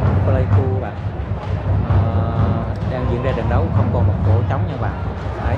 sân Pleiku các bạn. À, đang diễn ra trận đấu không còn một chỗ trống nha bạn. Đấy.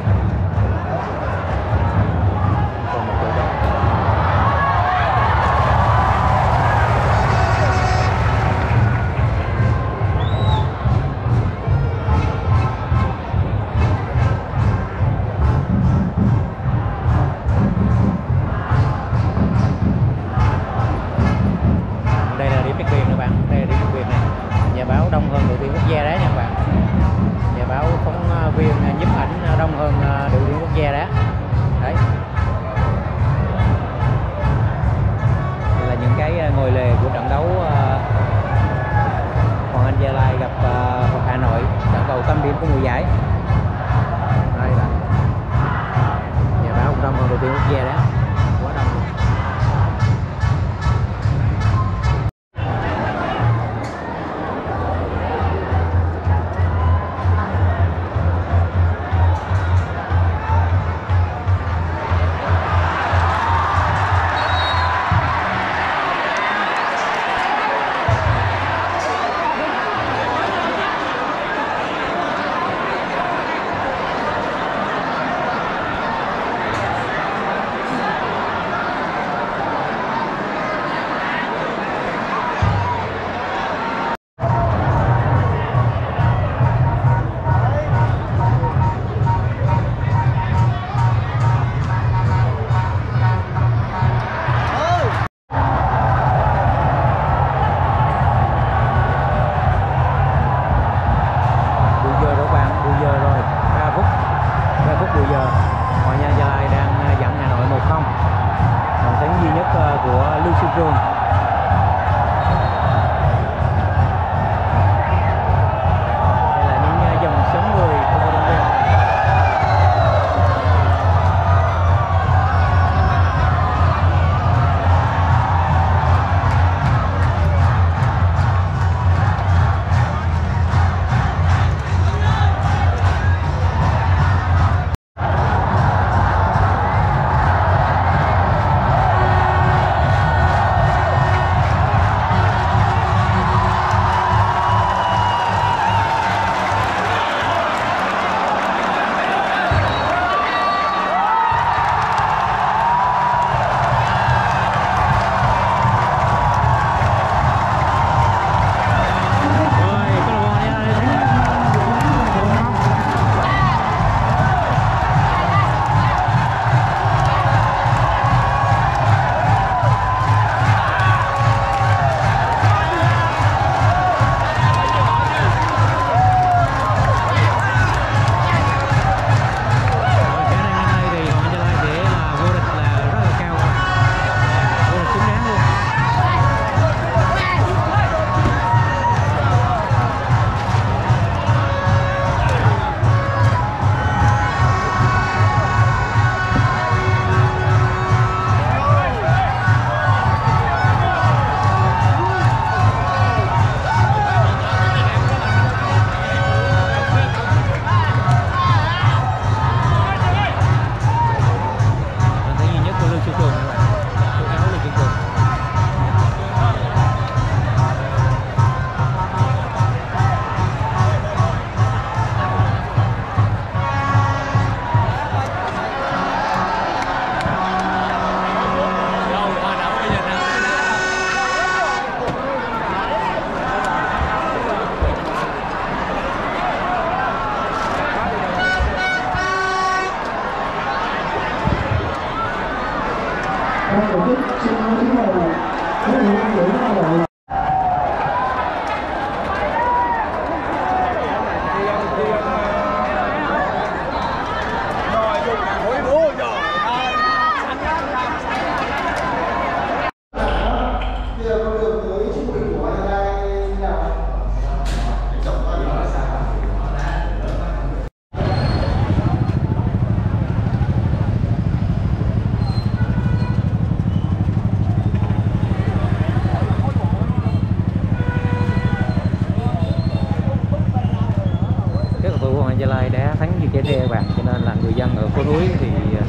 Cuối thì à,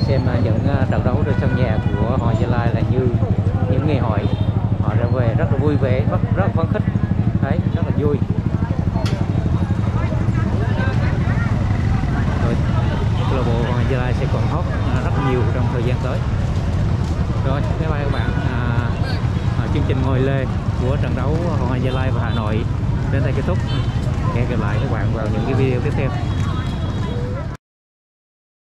xem à, những à, trận đấu trên sân nhà của họ Gia Lai là như những ngày hội. Họ ra về rất là vui vẻ rất rất phấn khích. Đấy rất là vui. Rồi câu lạc bộ Hoàng Gia Lai sẽ còn hot rất nhiều trong thời gian tới. Rồi bye bye các bạn à, à, chương trình ngồi lê của trận đấu Hoàng Gia Lai và Hà Nội đến đây kết thúc. Hẹn gặp lại các bạn vào những cái video tiếp theo.